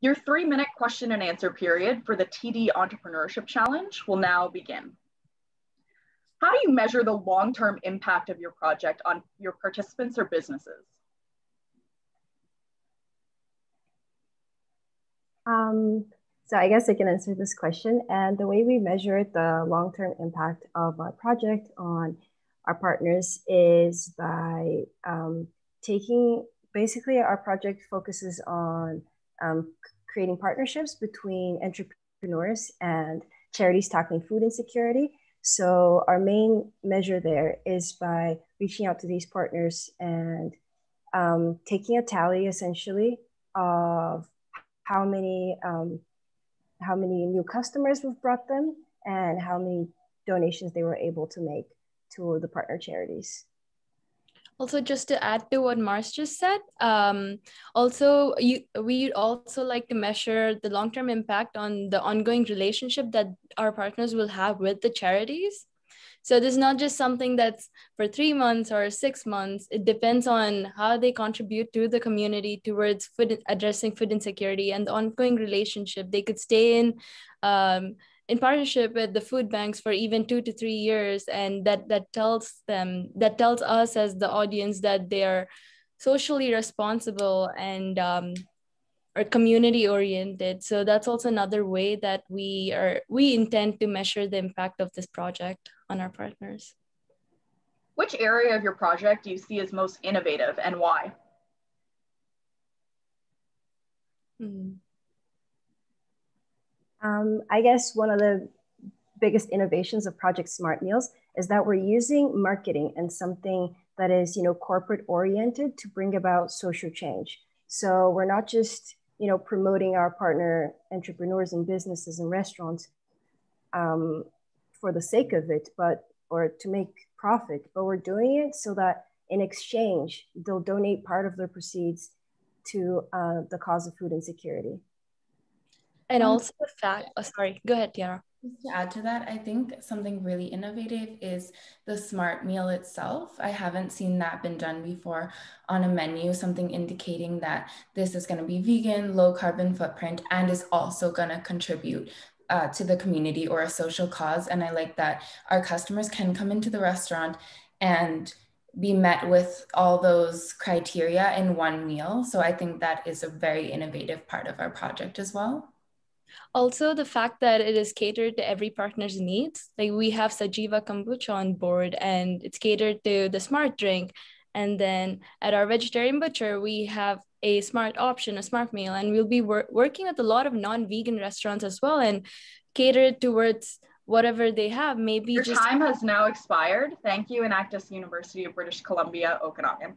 Your three minute question and answer period for the TD Entrepreneurship Challenge will now begin. How do you measure the long-term impact of your project on your participants or businesses? Um, so I guess I can answer this question. And the way we measure the long-term impact of our project on our partners is by um, taking, basically our project focuses on um, creating partnerships between entrepreneurs and charities tackling food insecurity. So our main measure there is by reaching out to these partners and um, taking a tally essentially of how many um, how many new customers we've brought them and how many donations they were able to make to the partner charities. Also, just to add to what Mars just said, um, also you we also like to measure the long term impact on the ongoing relationship that our partners will have with the charities. So this is not just something that's for three months or six months. It depends on how they contribute to the community towards food addressing food insecurity and the ongoing relationship. They could stay in um, in partnership with the food banks for even two to three years and that that tells them that tells us as the audience that they are socially responsible and um, are community oriented. So that's also another way that we are we intend to measure the impact of this project on our partners. Which area of your project do you see as most innovative and why? Hmm. Um, I guess one of the biggest innovations of Project Smart Meals is that we're using marketing and something that is, you know, corporate oriented to bring about social change. So we're not just, you know, promoting our partner entrepreneurs and businesses and restaurants um, for the sake of it, but or to make profit, but we're doing it so that in exchange they'll donate part of their proceeds to uh, the cause of food insecurity. And um, also the fact, oh, sorry, go ahead, Tiara. To add to that, I think something really innovative is the smart meal itself. I haven't seen that been done before on a menu, something indicating that this is going to be vegan, low carbon footprint, and is also going to contribute uh, to the community or a social cause. And I like that our customers can come into the restaurant and be met with all those criteria in one meal. So I think that is a very innovative part of our project as well. Also, the fact that it is catered to every partner's needs. Like we have Sajiva Kombucha on board and it's catered to the smart drink. And then at our vegetarian butcher, we have a smart option, a smart meal. And we'll be wor- working with a lot of non vegan restaurants as well and catered towards whatever they have. Maybe Your just- time has now expired. Thank you, Enactus University of British Columbia, Okanagan.